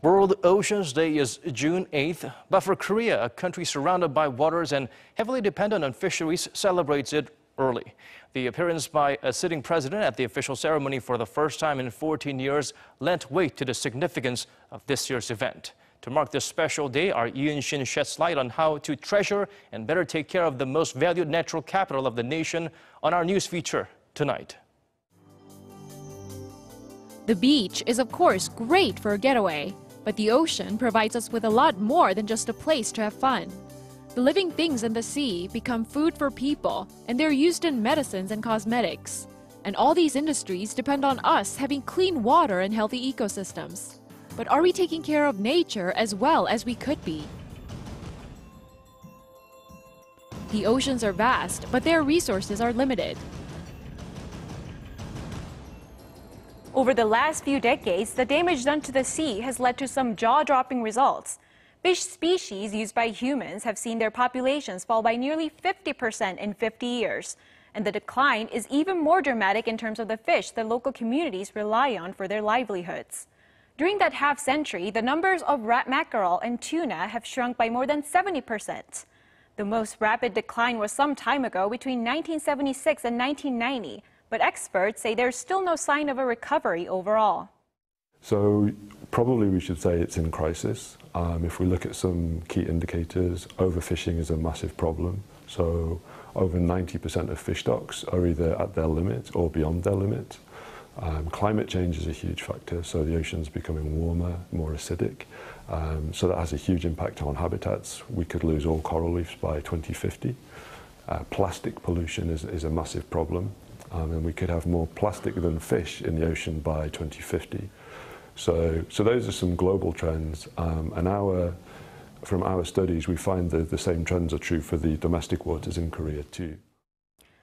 World Oceans Day is June 8th, but for Korea, a country surrounded by waters and heavily dependent on fisheries, celebrates it early. The appearance by a sitting president at the official ceremony for the first time in 14 years lent weight to the significance of this year's event. To mark this special day, our Lee Unshin sheds light on how to treasure and better take care of the most valued natural capital of the nation on our news feature tonight. The beach is, of course, great for a getaway, but the ocean provides us with a lot more than just a place to have fun. The living things in the sea become food for people, and they're used in medicines and cosmetics. And all these industries depend on us having clean water and healthy ecosystems. But are we taking care of nature as well as we could be? The oceans are vast, but their resources are limited. Over the last few decades, the damage done to the sea has led to some jaw-dropping results. Fish species used by humans have seen their populations fall by nearly 50% in 50 years. And the decline is even more dramatic in terms of the fish that local communities rely on for their livelihoods. During that half century, the numbers of rat mackerel and tuna have shrunk by more than 70%. The most rapid decline was some time ago between 1976 and 1990 but experts say there's still no sign of a recovery overall. So probably we should say it's in crisis. Um, if we look at some key indicators, overfishing is a massive problem. So over 90% of fish stocks are either at their limit or beyond their limit. Um, climate change is a huge factor, so the ocean's becoming warmer, more acidic. Um, so that has a huge impact on habitats. We could lose all coral reefs by 2050. Uh, plastic pollution is, is a massive problem um, and we could have more plastic than fish in the ocean by 2050. So, so those are some global trends, um, and our, from our studies, we find that the same trends are true for the domestic waters in Korea too.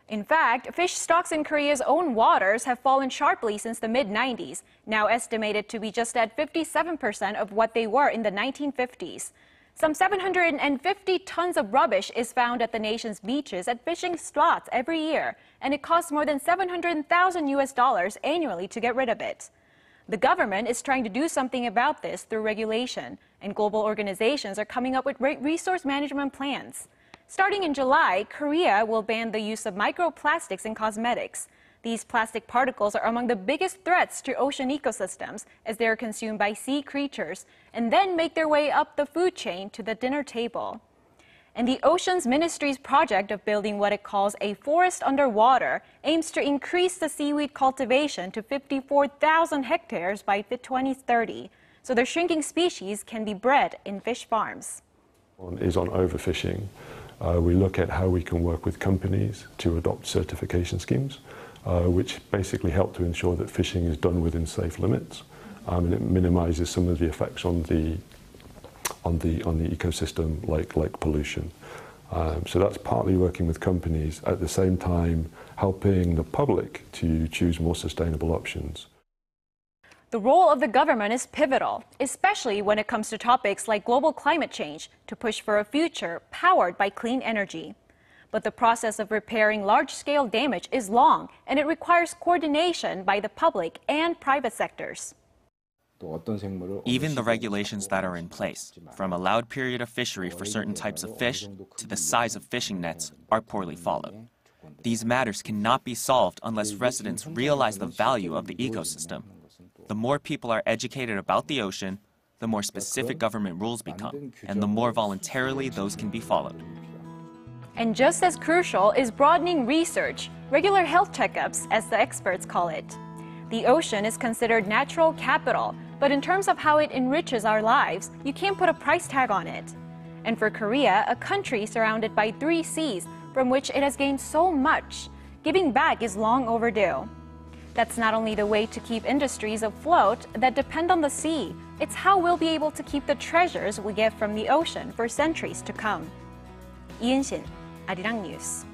In fact, fish stocks in Korea's own waters have fallen sharply since the mid 90s, now estimated to be just at 57% of what they were in the 1950s. Some 750 tons of rubbish is found at the nation's beaches at fishing spots every year, and it costs more than 700,000 US dollars annually to get rid of it. The government is trying to do something about this through regulation, and global organizations are coming up with resource management plans. Starting in July, Korea will ban the use of microplastics in cosmetics. These plastic particles are among the biggest threats to ocean ecosystems as they are consumed by sea creatures and then make their way up the food chain to the dinner table. And the Oceans Ministry's project of building what it calls a forest underwater aims to increase the seaweed cultivation to 54,000 hectares by 2030, so the shrinking species can be bred in fish farms. Is on overfishing. Uh, we look at how we can work with companies to adopt certification schemes uh, which basically help to ensure that fishing is done within safe limits um, and it minimises some of the effects on the on the on the ecosystem like like pollution. Um, so that's partly working with companies at the same time helping the public to choose more sustainable options. The role of the government is pivotal, especially when it comes to topics like global climate change, to push for a future powered by clean energy. But the process of repairing large-scale damage is long, and it requires coordination by the public and private sectors. Even the regulations that are in place, from a allowed period of fishery for certain types of fish to the size of fishing nets, are poorly followed. These matters cannot be solved unless residents realize the value of the ecosystem. The more people are educated about the ocean, the more specific government rules become, and the more voluntarily those can be followed. And just as crucial is broadening research, regular health checkups, as the experts call it. The ocean is considered natural capital, but in terms of how it enriches our lives, you can't put a price tag on it. And for Korea, a country surrounded by three seas from which it has gained so much, giving back is long overdue. That's not only the way to keep industries afloat that depend on the sea, it's how we'll be able to keep the treasures we get from the ocean for centuries to come. 이은 Arirang News.